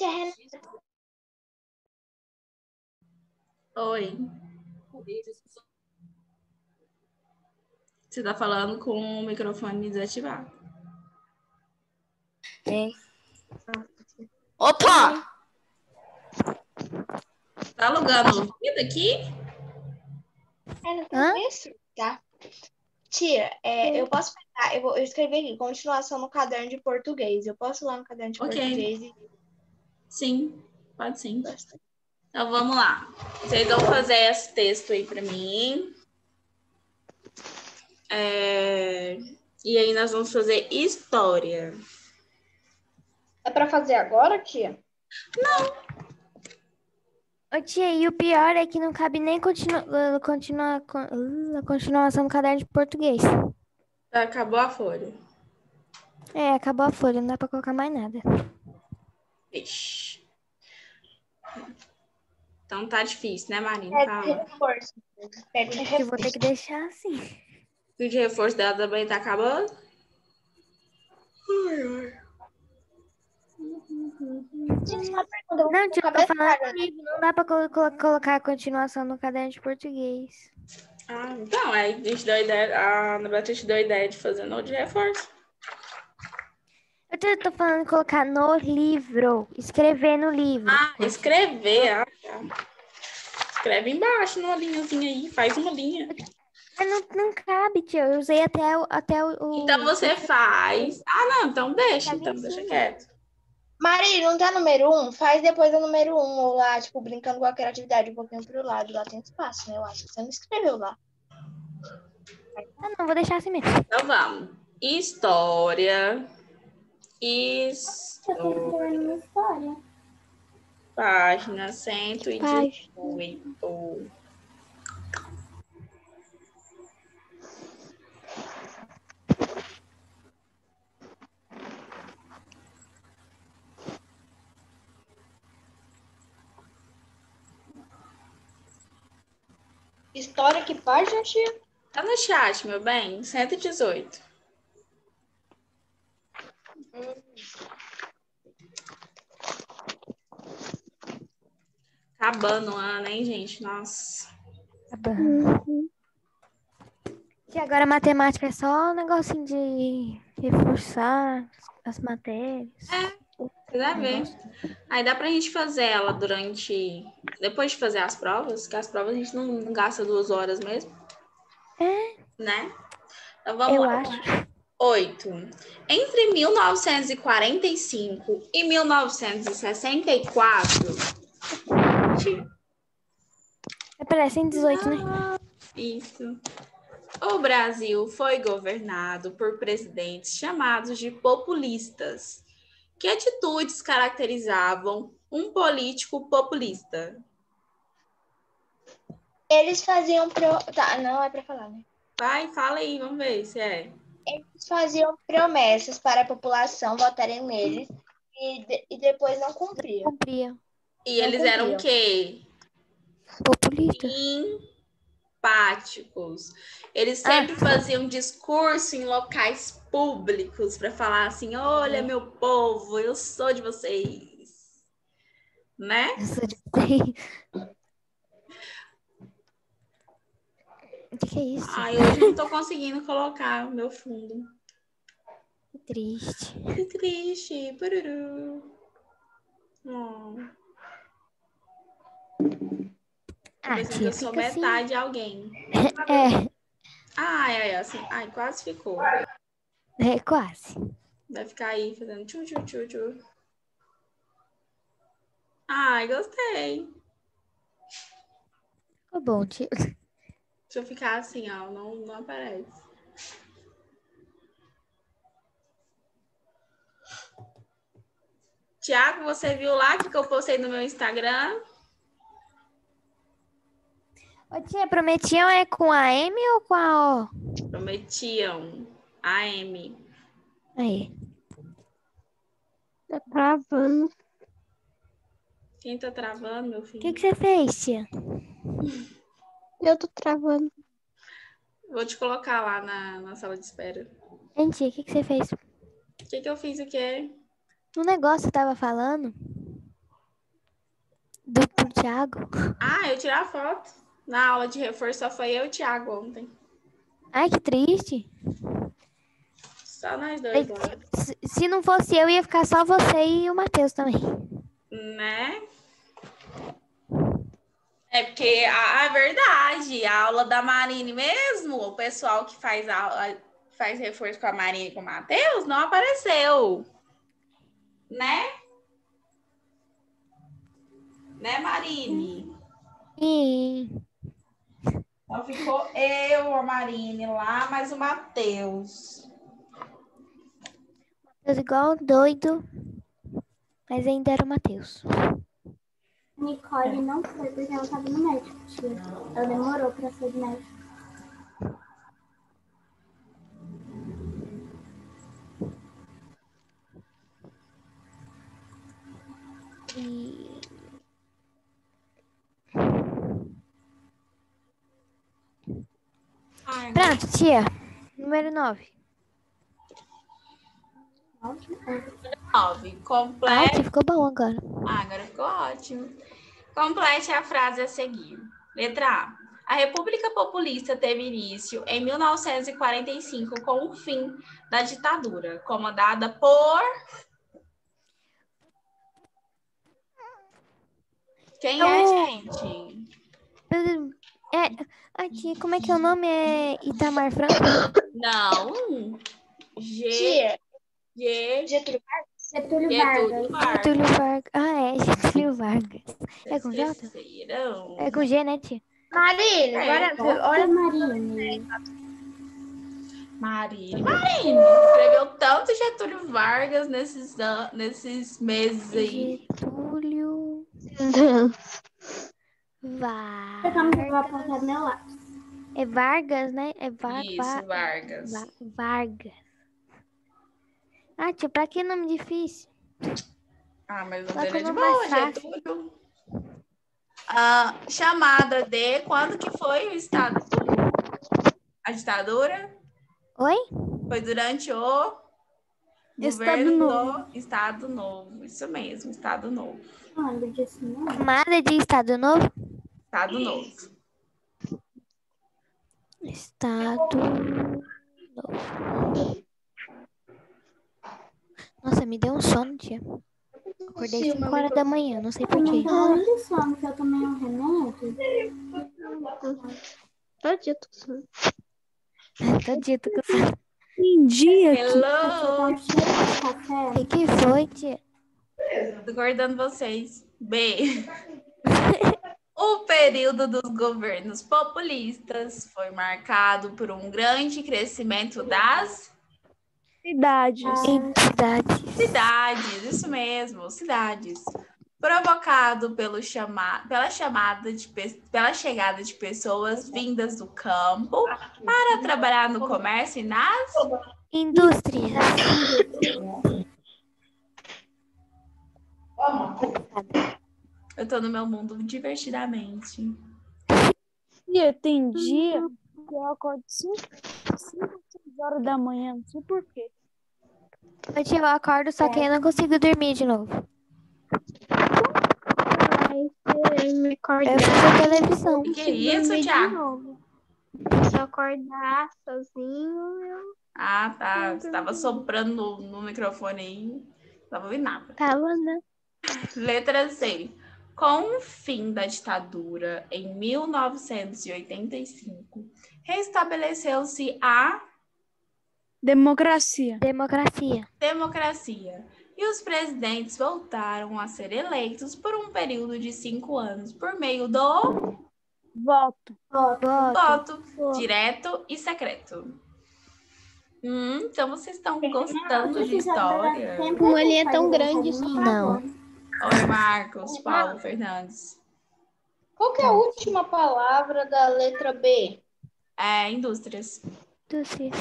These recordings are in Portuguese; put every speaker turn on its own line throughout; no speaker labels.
Tia Renata.
Oi. Você tá falando com o microfone desativado.
É. Opa!
Tá alugando o vídeo aqui?
É, não tem
Hã?
isso, tá? Tia, é, eu posso pegar, eu vou eu escrevi aqui, continuação no caderno de português. Eu posso ir lá no caderno de
Ok.
português e.
Sim, pode sim. Então vamos lá. Vocês vão fazer esse texto aí pra mim. É, E aí nós vamos fazer história.
É pra fazer agora, tia?
Ô, tia, e o pior é que não cabe nem continu uh, continua con- uh, a continuação do caderno de português.
Acabou a folha.
É, acabou a folha, não dá pra colocar mais nada.
Ixi. Então tá difícil, né, Marina?
É de
Fala.
reforço. É de
Acho que eu vou
reforço.
ter que deixar assim.
O de reforço dela também tá acabando? Ai, ai.
Não, tia, eu tô falando não dá pra colo- colo- colocar a continuação no caderno de português.
Ah, então, aí a gente deu a ideia, a Ana Beatriz deu a ideia de fazer no de reforço.
Eu tô, falando de colocar no livro, escrever no livro.
Ah, escrever. Ah, tá. Escreve embaixo, numa linhazinha aí, faz uma linha.
Mas não, não cabe, tia, eu usei até o... Até o, o-
Então você faz. Ah, não, então deixa, então deixa quieto.
Mari, não tá número um? Faz depois do número um, ou lá, tipo, brincando com a criatividade um pouquinho pro lado. Lá tem espaço, né? Eu acho que você não escreveu lá.
Ah, não, vou deixar assim mesmo.
Então vamos. História. História. Página 118.
História que página, tia?
Tá no chat, meu bem. 118. Acabando o ano, hein, gente? Nossa.
Tá bom. Tia, agora matemática é só um negocinho de reforçar as matérias.
Quiser ver. Aí dá pra gente fazer ela durante. Depois de fazer as provas, que as provas a gente não, não gasta duas horas mesmo.
É.
Né? Então vamos
Eu
lá.
acho.
8. Entre 1945 e 1964.
É, Peraí, 118, né?
Isso. O Brasil foi governado por presidentes chamados de populistas. Que atitudes caracterizavam um político populista?
Eles faziam pro... Tá, não é pra falar, né?
Vai, fala aí, vamos ver se é.
Eles faziam promessas para a população votarem neles e, de- e depois não cumpriam.
Cumpria.
E
Não
eles eram o quê?
Populista.
Simpáticos. Eles sempre faziam discurso em locais públicos para falar assim: olha, meu povo, eu sou de vocês. Né?
Eu sou de vocês. O que, que é isso?
Ai, hoje eu não tô conseguindo colocar o meu fundo.
Que triste.
Que triste. Pururu. Oh,
Ah, tia,
eu sou
assim.
metade alguém.
É,
Ai, ai, assim. Ai, quase ficou.
é quase.
Vai ficar aí fazendo tchu, tchu, tchu, tchu. Ai, gostei.
Ficou bom, tia.
Se eu ficar assim, ó, não, não aparece. Tiago, você viu lá que eu postei no meu Instagram?
Ô, tia, prometiam é com a M ou com a O?
Prometiam. A M.
Aí.
Tá travando.
Quem tá travando, meu
O
filho?
que, que você fez, tia?
Eu tô travando.
Vou te colocar lá na, na sala de espera.
Tia, o que, que você fez?
O que, que eu fiz o quê?
No negócio você tava falando? do Thiago?
Ah, eu tirei a foto. Na aula de reforço só foi eu e o Thiago ontem.
Ai, que triste.
Só nós dois.
Se, se não fosse eu, ia ficar só você e o Matheus também.
Né? É porque a, a verdade, a aula da Marine mesmo, o pessoal que faz aula, faz reforço com a Marine e com o Matheus, não apareceu. Né? Né, Marine?
Sim.
Então ficou eu, a Marine lá, mais o Matheus.
Matheus igual doido. Mas ainda era o Matheus.
Nicole não foi porque ela tava no médico, tia. Ela demorou pra ser médico.
Pronto, tia. Número 9.
Nove.
Ai,
Complete.
que ficou bom agora.
Ah, agora ficou ótimo. Complete a frase a seguir. Letra A. A República Populista teve início em 1945 com o fim da ditadura, comandada por. Quem é, gente?
É, aqui, como é que é o nome? É Itamar Franco?
Não. G. G.
Getúlio Vargas.
Getúlio
Getúlio
Vargas.
Vargas.
Getúlio Vargas. Ah, é, Getúlio Vargas. É com J? É com G, né, tia?
Marine,
É,
agora, olha
Marine.
Marine. Marine. Escreveu tanto Getúlio Vargas nesses, nesses meses aí.
Getúlio Vargas. É Vargas, né? É Va
Isso,
Va
Vargas.
Va- Vargas. Ah, tia, pra que nome difícil?
Ah, mas o dele é de boa. Getúlio. Ah, chamada de quando que foi o estado? A ditadura?
Oi?
Foi durante o
Estado
governo
Novo.
do Estado Novo. Isso mesmo, Estado Novo.
Chamada de Estado Novo?
Estado Novo.
Estado Novo. Nossa, me deu um sono, tia. Acordei 5 horas da manhã, não sei porquê.
não de sono, porque eu tomei um remédio.
Todo dia tô usando.
Tô dito que eu
Tem dia que
Eu tô
Hello!
tão cheia de café.
O que, que foi, tia?
Tô acordando vocês. B. O período dos governos populistas foi marcado por um grande crescimento das
cidades.
Entidades.
cidades, isso mesmo, cidades, provocado pelo chama pela chamada de pe- pela chegada de pessoas vindas do campo para trabalhar no comércio e nas
Indústrias.
eu tô no meu mundo divertidamente.
Dia, tem dia que eu acordo 5, 6 horas da manhã, não sei por quê.
Eu, tia, eu acordo, só que eu não consigo dormir de novo.
Você me acordar.
Eu televisão.
Que que é isso,
novo. Se eu acordar sozinho, eu
Ah, tá. Você tava soprando no, no microfone aí. Não tava ouvindo nada.
tava, né?
Letra C. Com o fim da ditadura em 1985, restabeleceu-se a
Democracia.
Democracia.
democracia e os presidentes voltaram a ser eleitos por um período de cinco anos por meio do
Voto.
Voto.
voto direto e secreto. Hum, então vocês estão gostando de história?
Uma linha tão grande assim.
Não.
Oi, Marcos, Paulo Fernandes.
Qual que é a última palavra da letra B?
É, indústrias.
Indústrias.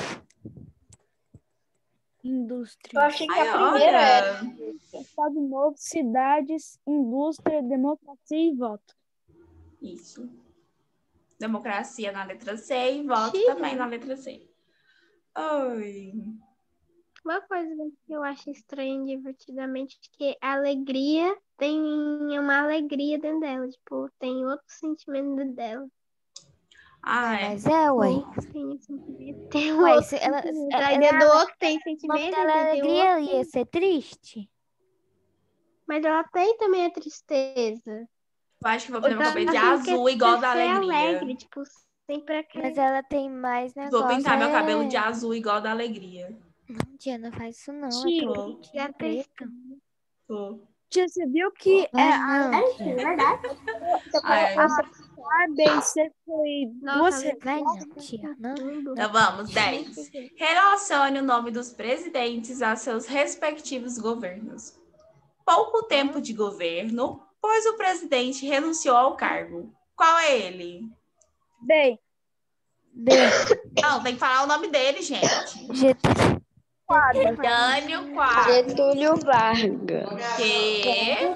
Eu
Indústria.
achei que
Ai,
a primeira era.
Estado Novo, cidades, indústria, democracia e voto.
Isso. Democracia na letra C e voto
Sim.
também na letra C. Oi.
Uma coisa que eu acho estranha divertidamente é que a alegria tem uma alegria dentro dela, tipo, tem outro sentimento dentro dela.
Ah, é.
Mas é, ué.
Tem,
Ué,
outro
ela,
sentimento.
ela, ela,
outro tem sentimento,
é
tem
alegria,
outro
ela ia ser triste?
Mas ela tem também a tristeza.
Eu acho que vou fazer meu
Ela
cabelo de azul, igual da alegria.
alegre, tipo, sempre aquele...
Mas ela tem mais negócio.
Vou pintar meu cabelo de azul, igual da alegria.
Não, tia, não faz isso não.
Tia,
é preto.
Tô.
Tia, você viu que é,
É verdade.
Ah, é.
E C foi duas.
Tudo.
Então vamos, 10. Relacione o nome dos presidentes a seus respectivos governos. Pouco tempo de governo, pois o presidente renunciou ao cargo. Qual é ele?
B.
B.
Não, tem que falar o nome dele, gente.
Getúlio.
Jânio Quadros.
Getúlio Vargas.
Que?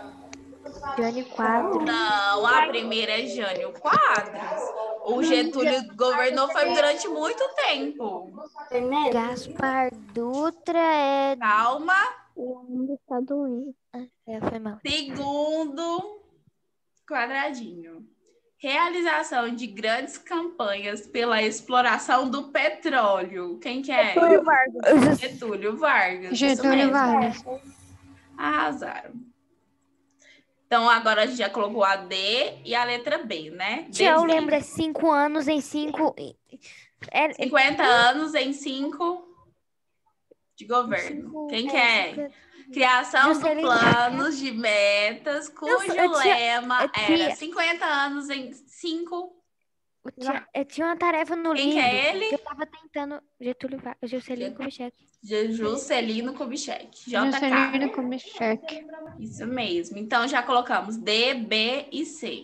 Jânio Quadro.
Não, primeira é Jânio Quadros. O Getúlio governou foi durante muito tempo.
Primeiro,
Gaspar Dutra é.
Calma.
O homem do Estado Unido.
É, foi mal.
Segundo quadradinho. Realização de grandes campanhas pela exploração do petróleo. Quem que é?
Getúlio Vargas.
Getúlio Vargas.
Getúlio. Vargas.
Arrasaram. Então, agora a gente já colocou a D e a letra B, né?
Eu
Desenho.
lembro, é cinco anos em cinco. É,
50 anos em 5 de governo.
cinco-
Quem
é,
que é?
cinco-
Criação do
Juscelino.
planos de metas, cujo
eu tinha-
lema
eu tinha-
era 50 anos em 5.
Eu tinha, eu tinha uma tarefa no
Quem que
livro.
é ele?
que Eu tava tentando. Getúlio. Juscelino
Get-
Kubitschek.
Juscelino Kubitschek.
Juscelino
JK.
Kubitschek.
Isso mesmo. Então já colocamos D, B e C.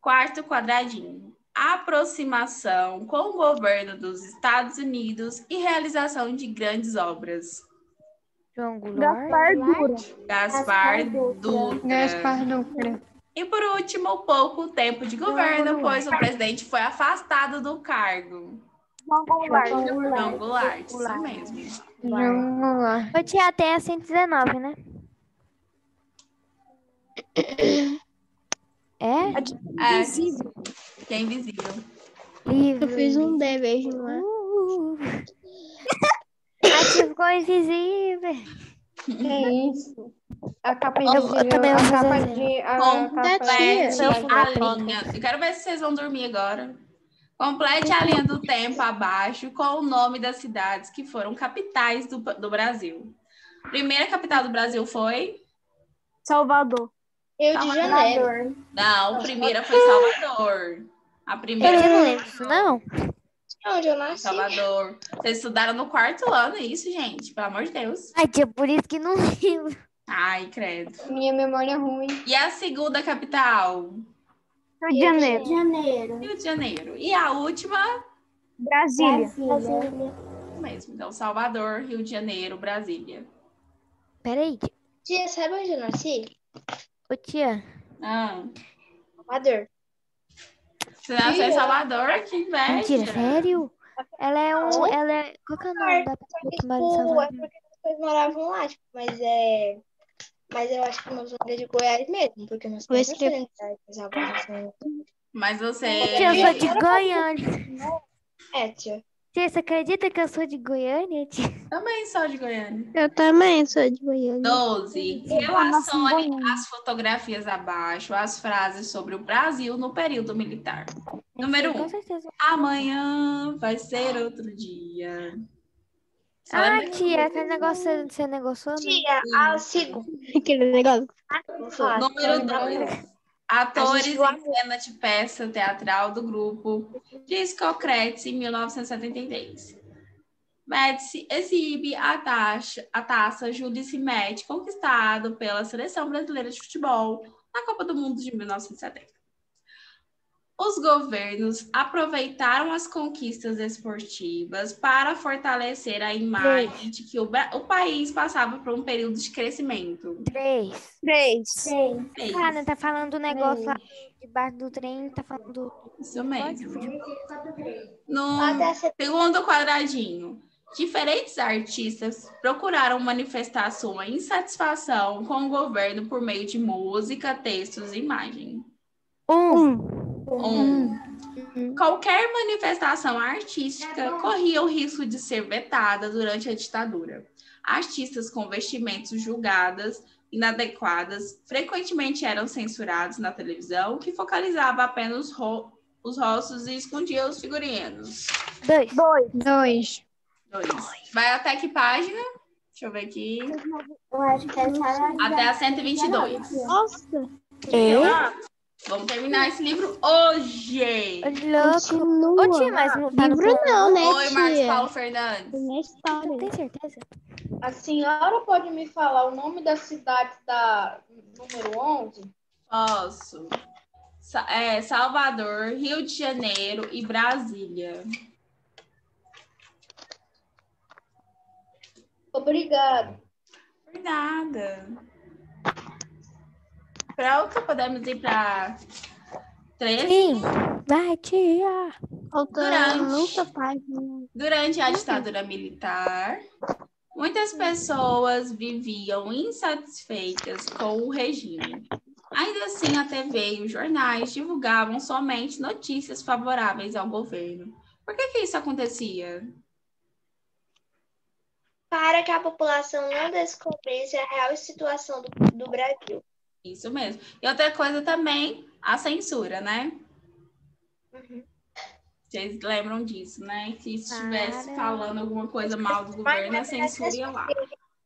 Quarto quadradinho. Aproximação com o governo dos Estados Unidos e realização de grandes obras.
João Goulart.
Gaspar Dura.
Gaspar
Dutra.
Dutra.
Gaspar Dutra.
E por último, pouco tempo de governo, pois o presidente foi afastado do cargo.
João Goulart.
João Goulart, isso mesmo.
João Goulart.
O tia tem a 119, né? É?
É,
Invisível.
que é invisível.
Livro.
Eu fiz um D, beijo lá.
Uh. A tia ficou invisível.
É isso. A capa de.
Eu- eu também vou
a capa
fazer.
de. A
Complete
capa de-
a linha. Eu quero ver se vocês vão dormir agora. Complete a linha do tempo abaixo com o nome das cidades que foram capitais do, do Brasil. Primeira capital do Brasil foi?
Salvador.
Rio de Janeiro.
Não, a primeira foi Salvador. A
Eu
primeira
não lembro não.
Onde eu nasci.
Salvador. Vocês estudaram no quarto ano, é isso, gente? Pelo amor de Deus.
Ai, tia, por isso que não lembro.
Ai, credo.
Minha memória é ruim.
E a segunda capital?
Rio de Janeiro.
Rio de Janeiro.
Rio de Janeiro. E a última?
Brasília.
Brasília.
Mesmo. Então, Salvador, Rio de Janeiro, Brasília.
Peraí, tia.
Tia, sabe onde eu nasci?
Ô, tia.
Ah,
Salvador.
você nasceu em Salvador? Que inveja.
Mentira, sério? Ela é um. Ela é. Qual que é o nome da pessoa que mora em
Tipo, é
Salvador?
porque as pessoas moravam lá, tipo, mas é. Mas eu acho que meus avós é de Goiás mesmo, porque meus pais não
escrever.
são meus avós não são.
Mas você.
Tia, eu sou de Goiânia.
É, tia.
Tia, você acredita que eu sou de Goiânia, tia?
Também sou de Goiânia.
Eu também sou de Goiânia.
12.
nasci em
Relacione as fotografias abaixo, as frases sobre o Brasil no período militar. Número
Com
1.
certeza.
Amanhã vai ser outro dia.
Ah, tia, aquele negócio você negociou, né?
Tia, a segunda.
Aquele negócio.
Número 2. Atores em cena de peça teatral do grupo Discocretes em 1973. Médici exibe a, taxa, a taça Judice Met, conquistado pela Seleção Brasileira de Futebol na Copa do Mundo de 1970. Os governos aproveitaram as conquistas esportivas para fortalecer a imagem de que o, o país passava por um período de crescimento.
Três.
Três.
Três.
Isso.
né? Tá falando do negócio lá debaixo do trem, tá falando do.
Isso mesmo.
Três.
No segundo quadradinho. Diferentes artistas procuraram manifestar sua insatisfação com o governo por meio de música, textos e imagem.
Um.
Um, qualquer manifestação artística corria o risco de ser vetada durante a ditadura. Artistas com vestimentos julgadas inadequadas frequentemente eram censurados na televisão, que focalizava apenas ro- os rostos e escondia os figurinos.
Dois.
Dois.
Dois. Vai até que página? Deixa eu ver aqui.
Eu acho que essa era
Até a 122.
Nossa.
É?
Vamos terminar esse livro hoje.
Louco.
Continua.
Ô, tia, mas não tá no
Livro não, né,
Oi, Marcos? Paulo Fernandes.
Tem a história.
Tem certeza?
A senhora pode me falar o nome da cidade da número 11?
Posso. Sa- é, Salvador, Rio de Janeiro e Brasília.
Obrigado.
Por nada. Pronto, podemos ir para 13.
Sim. Vai, tia.
Durante. Durante a ditadura militar, muitas pessoas viviam insatisfeitas com o regime. Ainda assim, a TV e os jornais divulgavam somente notícias favoráveis ao governo. Por que, que isso acontecia?
Para que a população não descobrisse a real situação do, do Brasil.
Isso mesmo. E outra coisa também, a censura, né?
Uhum.
Vocês lembram disso, né? Se estivesse
Para.
falando alguma coisa mal do governo, a censura ia lá.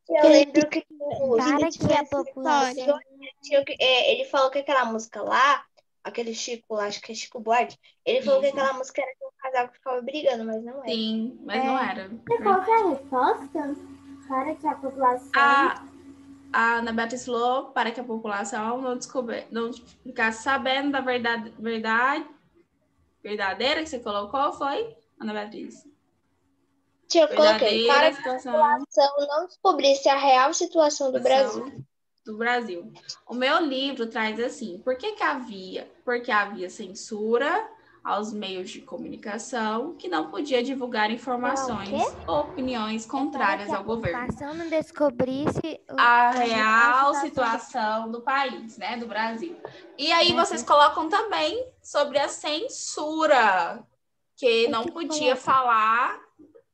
Eu lembro que o-
Para que a população.
tinha que- é, ele falou que aquela música lá, aquele Chico, lá, acho que é Chico Buarque, ele falou que
Isso.
aquela música era de um casal que ficava brigando, mas não é.
Sim, mas não era.
Qual que é a resposta? Para que a população.
A, a Ana Beatriz falou para que a população não, descobre, não ficasse sabendo da verdade, verdade verdadeira que você colocou, foi, Ana Beatriz?
Eu coloquei, para que a população não descobrisse a real situação do Brasil.
do Brasil. O meu livro traz assim, por que, que havia? Porque havia censura aos meios de comunicação que não podia divulgar informações ou opiniões contrárias ao governo.
não descobrisse
A
real situação
do país, né, do Brasil. E aí
Uhum.
vocês colocam também sobre a censura, que não
que
podia falar.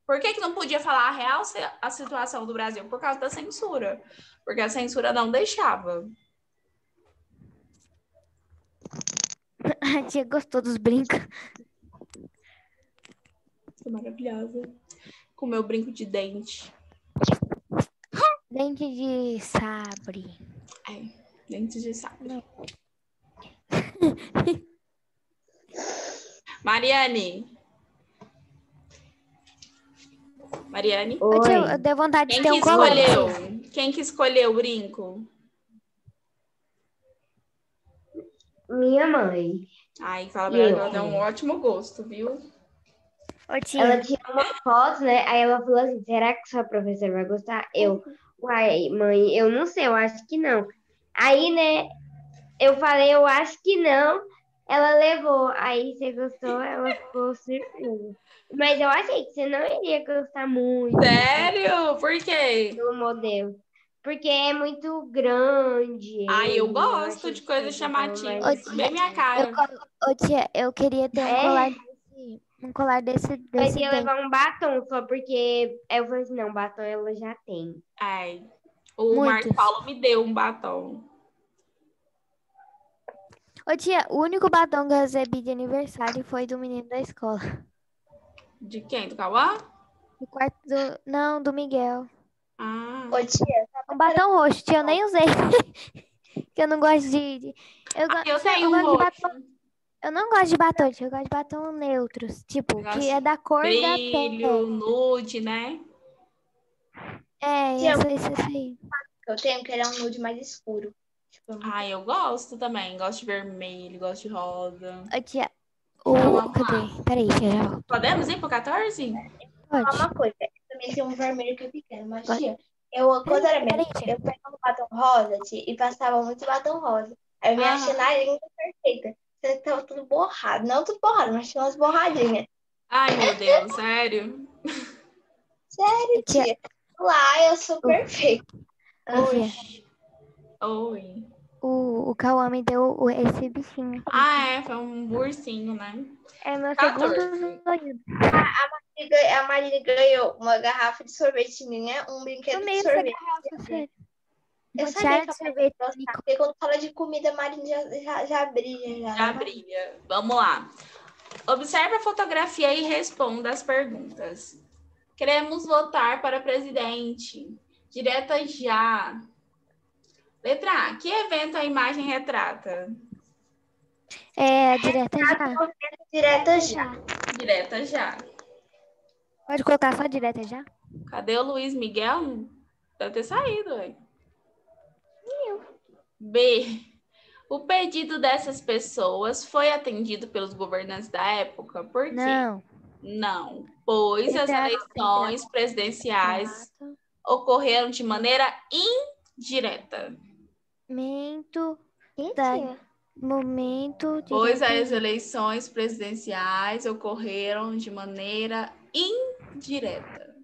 Por que, que não podia falar a real a situação do Brasil? Por causa da censura. Porque a censura não deixava.
A tia gostou dos brincos.
Tô maravilhosa. Com meu brinco de dente.
Dente de sabre.
É, dente de sabre. Mariane. Mariane.
Ô, tia, eu dei vontade de
Quem
ter
que
um colar.
escolheu? Quem que escolheu o brinco?
Minha mãe.
Ai, fala pra ela que ela tem um ótimo gosto, viu?
Ô, tia,
Ela tirou uma foto, né? Aí ela falou assim: será que sua professora vai gostar? Eu, uai, mãe, eu não sei, eu acho que não. Aí, né, eu falei, eu acho que não. Ela levou. Aí você gostou, ela ficou surpresa. Mas eu achei que você não iria gostar muito
Sério? Por quê?
do modelo. Porque é muito grande.
Ai, eu gosto
achei
de coisas chamativas. Bem minha cara.
eu, ô, tia, eu queria ter um
É?
colar desse. Um colar desse, desse
ia
dente.
levar um batom só porque. Aí eu falei assim: não, batom ela já tem.
Ai. O
Muitos.
Marco Paulo me deu um batom.
Ô, tia, o único batom que eu recebi de aniversário foi do menino da escola.
De quem? Do Cauã?
Do quarto do... Não, do Miguel.
Ah.
Ô, tia,
Um batom roxo, tia, eu nem usei. que eu não gosto de. de- Eu, go-
Ah, eu tenho um
gosto de
roxo.
batom. Eu não gosto de batom, tia, eu gosto de batom neutros. Tipo, que é da cor da
Brilho,
pele.
nude, né?
É, isso, isso, isso aí.
eu tenho que ele é um nude mais escuro. Tipo,
Ah, eu gosto também. Gosto de vermelho, gosto de rosa.
Ô, tia. O... Cadê? Peraí, tia, já volto.
Podemos ir pro 14?
Só
Pode.
uma coisa, eu também tem um vermelho que é pequeno, mas
Pode.
tia, eu quando era
tia.
eu pegava um batom rosa, tia, e passava muito batom rosa. Aí eu me
Ah.
achei na linda perfeita. Você tava tudo borrado. Não tudo borrado, mas tinha umas borradinhas.
Ai, meu Deus, sério.
Sério,
Tia-
tia. Lá eu sou perfeita.
Oi.
Oi.
O, o Cauã me deu o- esse bichinho.
Ah, é, foi um ursinho, né?
É meu
14.
segundo sonho.
Ganha- A Marília ganhou uma garrafa de sorvete minha, um brinquedo de sorvete.
garrafa, sério.
Eu
Uma
sabia que a
sorvete.
Gostava, porque quando fala de comida, a Marília já, já, já brilha. Já,
Já
né?
brilha. Vamos lá. Observe a fotografia e responda as perguntas. Queremos votar para presidente. Direta já. Letra A. Que evento a imagem retrata?
É, direta já.
Direta já.
Direta já.
Pode colocar só direta já?
Cadê o Luiz Miguel? Deve ter saído, ué. B. O pedido dessas pessoas foi atendido pelos governantes da época? Por quê?
Não.
Não, pois as
Exato,
eleições presidenciais ocorreram de maneira indireta.
Momento,
Quem
Tá.
tinha?
Pois
momento. direta
as eleições presidenciais ocorreram de maneira indireta.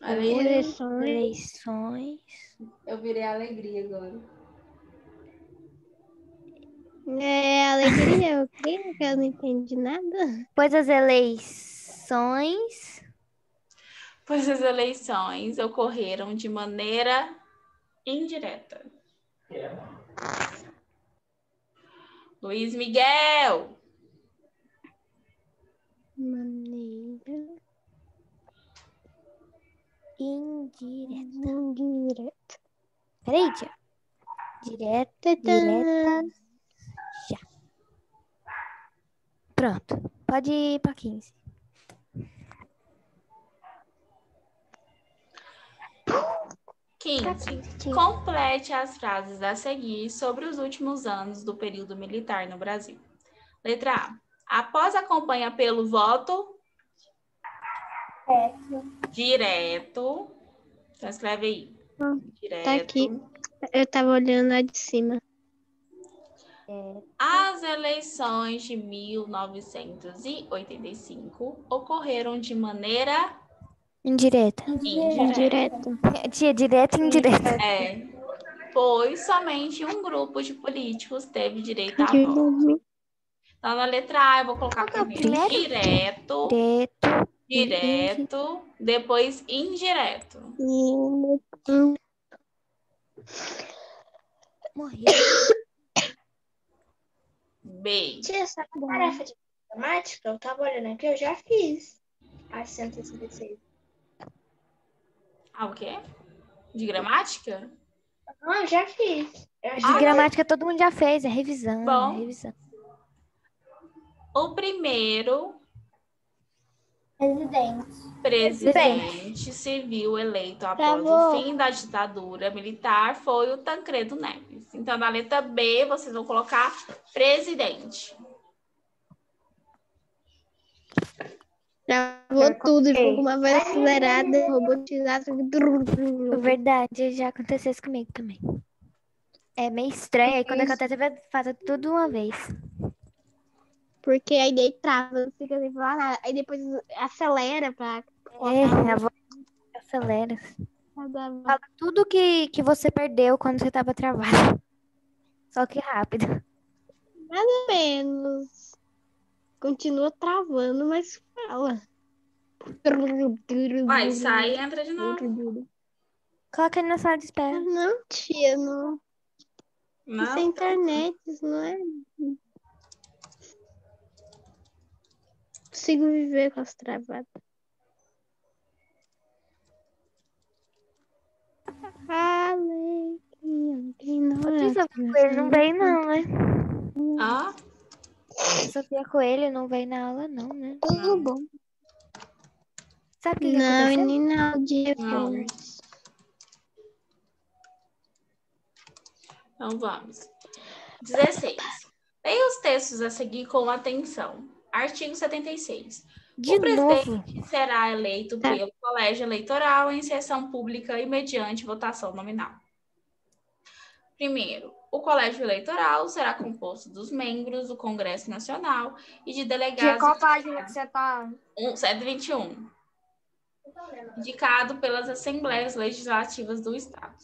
Aí,
Eleições.
Eu virei alegria agora.
É alegria, o quê? Que eu não entendi nada.
Pois as eleições.
Pois as eleições ocorreram de maneira indireta. Luiz Miguel.
Maneira
Indireta.
indireta.
Peraí, tia. Direta, direta. Já. Pronto. Pode ir pra 15.
Quinze. Complete as frases a seguir sobre os últimos anos do período militar no Brasil. Letra A. Após a campanha pelo voto direto. Então escreve aí. Direto.
Tá aqui. Eu tava olhando lá de cima.
As eleições de 1985 ocorreram de maneira
Indireta.
indireta.
Indireta.
Tia, direta e indireta.
É, pois somente um grupo de políticos teve direito a voto. Então, na letra A, eu vou colocar
é
primeiro? direto,
Direto.
direto, depois indireto.
Morri.
B.
Tia, essa tarefa de matemática, eu tava olhando aqui, eu já fiz. A 166.
Ah, o quê? De gramática?
Ah, eu já fiz. Eu
De
já
gramática todo mundo já fez, é revisão.
Bom.
É revisão.
O primeiro
Presidente.
presidente civil eleito após
Travou.
o fim da ditadura militar foi o Tancredo Neves. Então, na letra B, vocês vão colocar presidente.
Travou tudo, com uma voz acelerada, robotizada.
Verdade, já aconteceu isso comigo também. É meio estranho, aí quando acontece, fazer tudo uma vez.
Porque aí daí trava, não fica sem falar nada. Aí depois acelera pra
É, a voz acelera. Fala tudo que, que você perdeu quando você tava travado. Só que rápido.
Mais ou menos. Continua travando, mas fala.
Vai, sai e entra de novo.
Coloca ele na sala de espera.
Não, tia, não. Isso é
Não?
internet, isso não é. Consigo viver com as travadas.
Sofia Coelho não veio, não, né?
Ah,
Sofia Coelho não veio na aula, não, né?
Tudo bom.
Sabe o que,
Não,
aconteceu?
menina, o dia
Não. então vamos. 16. Leia os textos a seguir com atenção. Artigo 76.
De
o presidente
novo.
será eleito
Tá.
pelo colégio eleitoral em sessão pública e mediante votação nominal. Primeiro, O colégio eleitoral será composto dos membros do Congresso Nacional e de
Tia,
delegados
qual página que você tá?
um- 121, indicado pelas Assembleias Legislativas do Estado.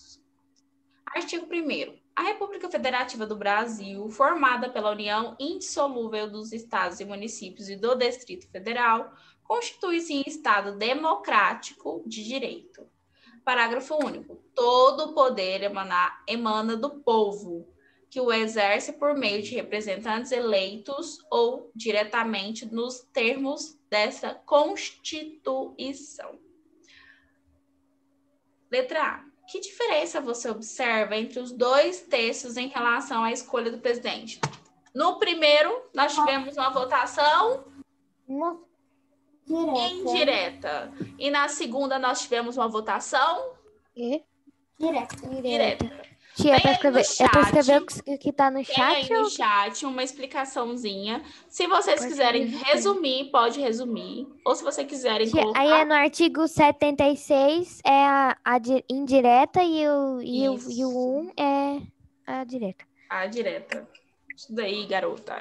Artigo 1 A República Federativa do Brasil, formada pela União Indissolúvel dos Estados e Municípios e do Distrito Federal, constitui-se em Estado democrático de direito. Parágrafo único. Todo o poder emana, emana do povo, que o exerce por meio de representantes eleitos ou diretamente nos termos dessa Constituição. Letra A. Que diferença você observa entre os dois textos em relação à escolha do presidente? No primeiro, nós tivemos uma votação
Direto.
indireta. E na segunda, nós tivemos uma votação
E?
Direto.
direta.
Tia, é
no
escrever, é pra
chat.
escrever o que, que tá no
Tem aí
chat?
no chat uma explicaçãozinha. Se vocês
Pode
quiserem
resumir.
resumir, pode resumir. Ou se vocês quiserem
Tia,
colocar...
aí é no artigo 76 é a, a di- indireta e o, e, o, e o 1 é a direta.
A direta. Isso daí, garota.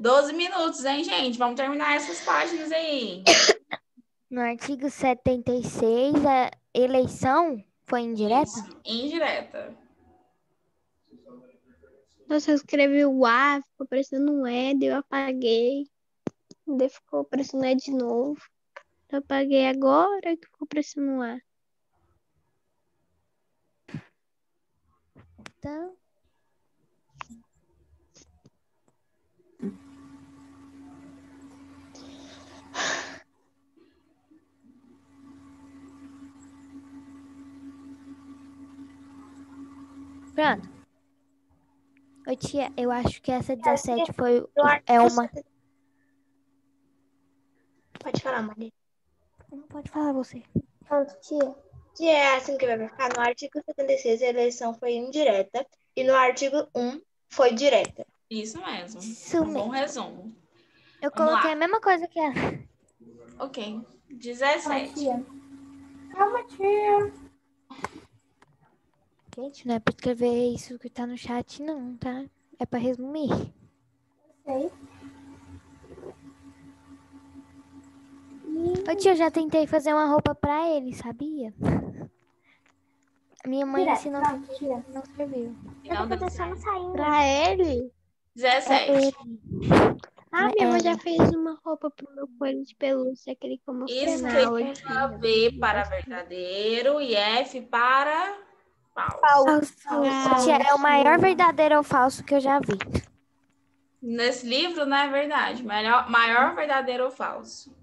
12 minutos, hein, gente? Vamos terminar essas páginas aí.
No artigo 76, a eleição foi indireta?
Isso, Indireta.
Nossa, eu escrevi o A, ficou parecendo um E, daí eu apaguei. Daí ficou parecendo E de novo. Eu apaguei agora que ficou parecendo um A.
Então, Pronto. Ô tia, eu acho que essa 17 foi
No artigo
é uma.
70 Pode falar, Maria.
Não pode falar você.
Pronto, tia. Que é assim que vai ficar. No artigo 76, a eleição foi indireta. E no artigo 1, foi direta.
Isso mesmo.
Isso
Um bom resumo.
Eu
Vamos
coloquei
lá.
a mesma coisa que ela.
Ok.
Calma,
17.
tia. Calma, tia.
Gente, não é pra escrever isso que tá no chat, não, tá? É pra resumir.
Sei.
Ô tia, eu já tentei fazer uma roupa pra ele, sabia? A minha mãe
Direto.
ensinou
Pronto, tia.
não serviu.
Não
deixando saindo.
Pra ele?
17.
Ah,
Não,
minha mãe
é.
já fez uma roupa pro meu coelho de pelúcia, aquele de
Escreva V para verdadeiro e F para falso.
Falso. É o maior verdadeiro ou falso que eu já vi.
Nesse livro, não é verdade. Maior, maior verdadeiro ou falso.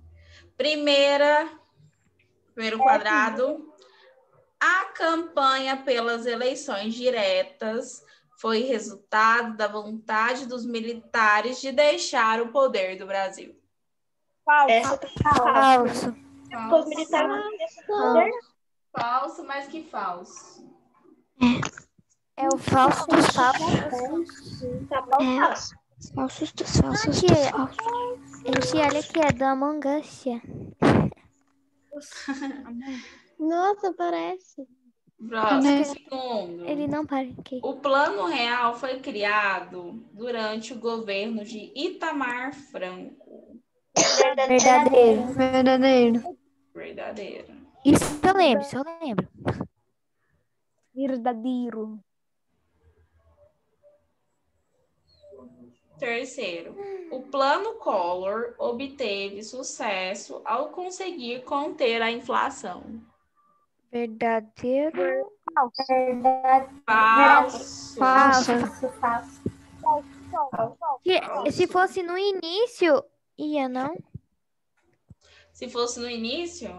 Primeira, primeiro quadrado. A campanha pelas eleições diretas foi resultado da vontade dos militares de deixar o poder do Brasil.
Essa tá
Falso.
Têm esse poder.
Falso, mas que falso.
É o falso dos falsos.
Falso.
Falsos dos falsos
tia,
dos falsos.
tia, olha aqui, é do Among Us.
Nossa, parece.
Próximo, segundo.
Ele não para aqui.
O Plano Real foi criado durante o governo de Itamar Franco.
Verdadeiro.
verdadeiro.
Verdadeiro.
Isso eu lembro, isso eu lembro.
Verdadeiro.
Terceiro, o Plano Collor obteve sucesso ao conseguir conter a inflação.
Verdadeiro.
Verdade.
Falso.
Falso.
Falso, falso.
Tia, se fosse no início, ia, não?
Se fosse no início,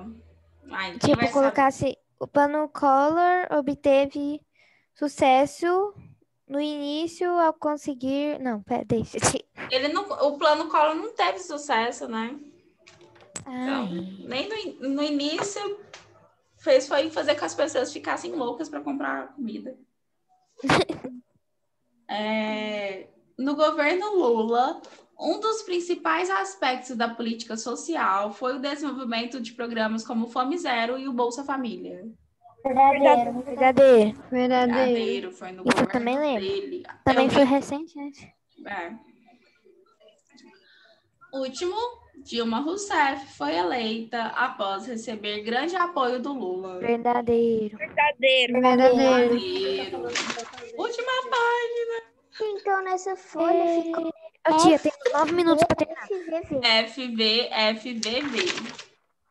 ai, quem
Tipo, colocasse o plano Collor obteve sucesso no início ao conseguir. Não, pera, deixa.
Ele não, o Plano Collor não teve sucesso, né? Então, nem no, no início fez foi fazer com que as pessoas ficassem loucas para comprar comida. É, no governo Lula, um dos principais aspectos da política social foi o desenvolvimento de programas como o Fome Zero e o Bolsa Família.
Verdadeiro.
Verdadeiro.
Verdadeiro.
Verdadeiro, foi no
Isso também lembro.
dele.
Também
Eu
foi
vi-
recente, né?
É. Último, Dilma Rousseff foi eleita após receber grande apoio do Lula.
Verdadeiro.
Verdadeiro.
Verdadeiro.
Verdadeiro. Última página.
Então, nessa folha ficou
Ô, tia, tem nove minutos pra terminar.
FV, FVV.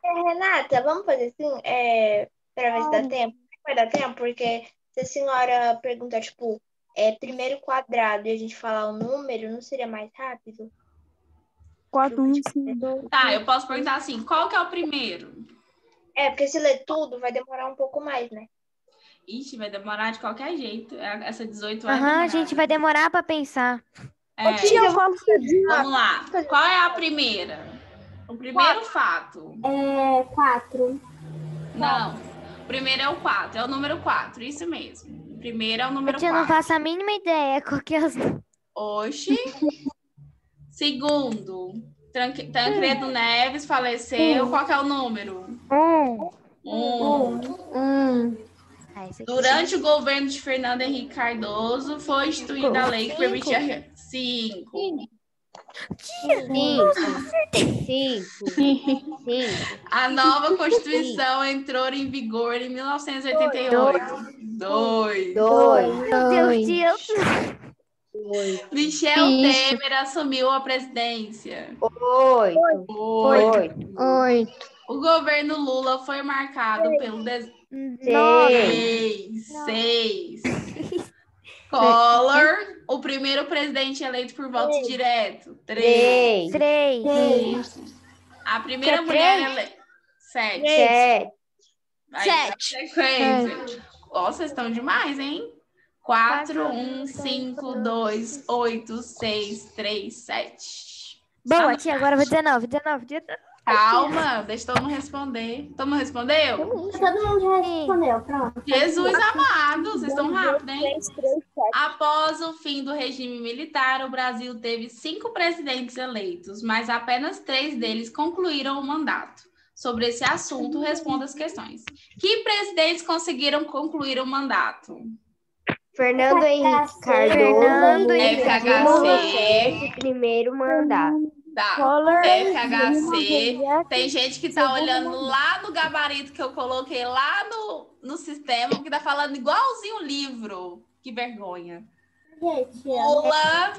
É, Renata, vamos fazer assim, é, pra ver se dá tempo. Vai dar tempo, porque se a senhora perguntar, tipo, é, primeiro quadrado e a gente falar o número, não seria mais rápido?
4, 1, 5, 2.
Tá, eu posso perguntar assim, qual que é o primeiro?
É, porque se ler tudo vai demorar um pouco mais, né?
Ixi, vai demorar de qualquer jeito. É, Essa 18 vai
Aham, a gente vai demorar pra pensar.
É,
Tia, eu falo
vamos lá. Qual é a primeira? O primeiro fato.
É, quatro.
Não. O primeiro é o 4, é o número 4, isso mesmo. O primeiro é o número
tia não
4.
faço a mínima ideia qual que é os...
Oxi. Segundo, Tancredo Neves faleceu. Qual que é o número?
Um.
Um.
Um.
Ah.
Durante o governo de Fernando Henrique Cardoso, foi instituída a lei que permitia. Cinco.
Cinco. Cinco. Cinco.
A nova Constituição entrou em vigor em 1988. Dois.
Dois.
Meu Deus, tia.
Michel
Isso.
Temer assumiu a presidência.
Oito.
Oito.
Oito.
Oito.
O governo Lula foi marcado pelo des...
Seis.
Seis. Seis. Collor, o primeiro presidente eleito por voto direto. Três.
Três.
Três.
A primeira
é
mulher
três?
eleita. Sete.
Sete.
Aí, na sequência. Nossa, vocês estão demais, hein? Quatro, um, cinco, dois, oito, seis, três, sete.
Boa, tia, agora vou 19, 19, 19.
Calma, deixa todo mundo responder. Todo mundo respondeu?
Todo mundo já respondeu, pronto.
Jesus amado, vocês estão rápido, hein? Após o fim do regime militar, o Brasil teve cinco presidentes eleitos, mas apenas três deles concluíram o mandato. Sobre esse assunto, responda as questões. Que presidentes conseguiram concluir o mandato?
Fernando Henrique Cardoso.
Fernando
Henrique
FHC. Primeiro mandato.
Tá.
Collor.
FHC. Tem gente que tá olhando lá no gabarito que eu coloquei lá no, no sistema, que tá falando igualzinho o livro. Que vergonha.
Gente,
Lula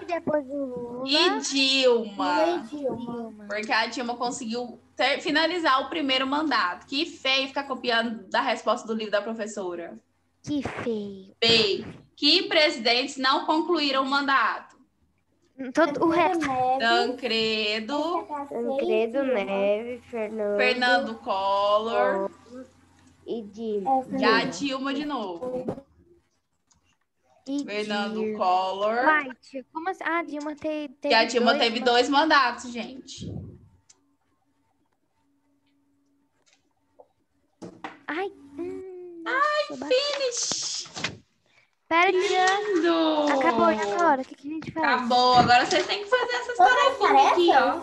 Lula.
e Dilma.
E Dilma.
Porque a Dilma conseguiu ter- finalizar o primeiro mandato. Que feio ficar copiando da resposta do livro da professora.
Que feio.
B. Que presidentes não concluíram o mandato?
Todo o resto.
Tancredo,
Tancredo Neves, Fernando.
Fernando Collor
E Dilma.
e a Dilma de novo.
E
Fernando
Dilma.
Collor.
Vai, tia. Como assim? Ah, a Dilma te- teve.
E a Dilma
dois,
teve dois mandatos, gente.
Ai. Hum,
Finish!
Pera, tia.
Lindo!
Acabou, e agora? O que, que a gente faz?
Acabou. Agora vocês têm que fazer essas tarefas aqui, ó.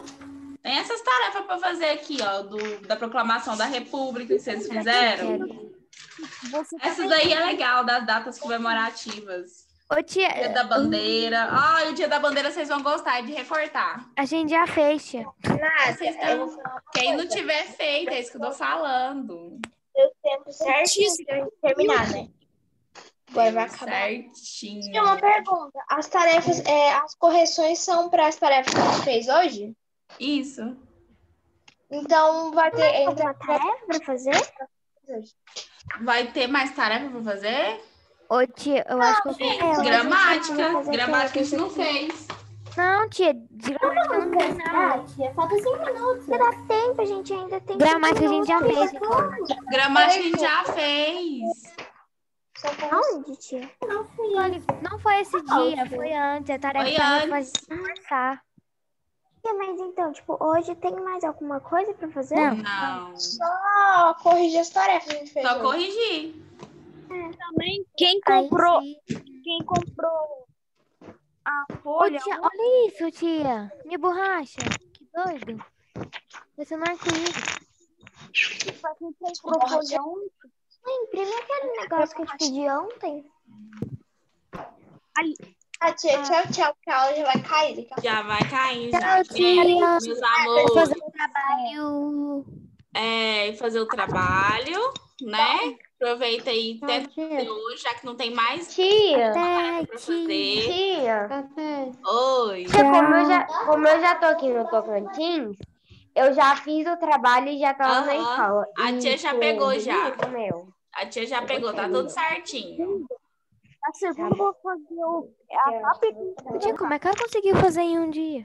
Tem essas tarefas para fazer aqui, ó, do, da proclamação da República que vocês fizeram.
Você
Essas daí é legal, das datas comemorativas.
Ô, tia,
Dia da bandeira. Ah, e o dia da bandeira vocês vão gostar de recortar.
a gente já fez, tia.
Tão... Quem não tiver feito, é isso que eu tô falando.
o tempo certinho gente terminar, né? Agora vai acabar.
Certinho.
Tinha uma pergunta. As tarefas, é, as correções são para as tarefas que a gente fez hoje?
Isso.
Então vai ter. Então,
Tarefa pra fazer?
Vai ter mais tarefa para fazer?
Ô, tia, eu acho que eu fiz.
que
Gramática. Gramática a gente não fez.
Não, tia, de gramática não tem, não.
Ah, tia, falta cinco minutos. Dá tempo, a gente ainda tem
Gramática a gente já fez, Nicole.
Gramática a gente já fez.
Onde, tia?
Nicole, Não foi esse dia, foi antes. A tarefa
Foi
pra
antes.
reforçar.
Tia, mas então, tipo, hoje tem mais alguma coisa pra fazer?
Não.
Não.
Só corrigir as tarefas que a gente fez.
Só
hoje.
corrigir.
também, quem
Aí
comprou,
sim.
quem comprou a
Ô,
folha,
tia, olha isso, tia. Minha borracha. Que doido. Esse não é arco-íris.
pra quem comprou folha única,
Imprime aquele negócio que eu te pedi ontem.
Ah, tia, tchau, tchau, porque a aula já vai cair. a
Já vai cair,
Tchau,
já.
tia.
Meus amores.
fazer um trabalho.
É, fazer o trabalho, né? Aproveita aí, tenta fazer hoje, já que não tem mais
Tia,
Até,
pra
tia.
fazer.
tia.
Oi.
Tia, como eu, já, como eu já tô aqui no Tocantins, eu já fiz o trabalho e já tava na
Aham.
escola.
A
E
tia já pegou já.
meu.
A tia já pegou, tá tudo certinho.
A segunda eu vou fazer o, a rápida.
Tia, como é que ela conseguiu fazer em um dia?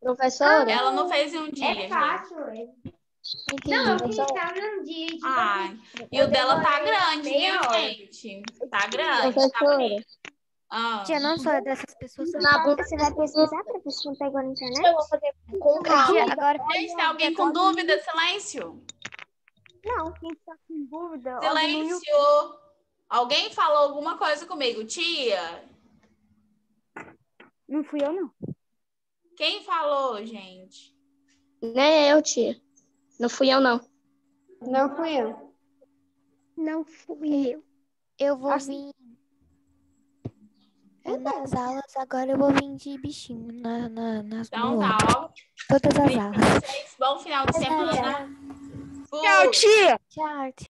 Professora,
Ela não fez em um dia,
É fácil, é. Não, eu fiz só num dia. tipo
Ai, e o dela tá grande, viu, gente? Tá grande, tá
Professora.
bonito. Ah,
Tia, não sou dessas pessoas.
Você vai pesquisar pra ver se não pegou na internet?
Eu vou fazer com calma.
Tia, agora
gente, tem alguém com dúvida? Silêncio.
Não.
Quem tá com dúvida.
Silêncio. Alguém falou alguma coisa comigo? Tia,
Não fui eu, não.
quem falou, gente?
nem eu, tia. Não fui eu, não.
Não fui eu.
Não fui eu.
eu vou vir. é, Nas aulas, agora eu vou vir de bichinho na, na, nas
Então tá, ó.
Todas as aulas.
Bom final de semana. Fui.
Tchau, tia!
Tchau, tia.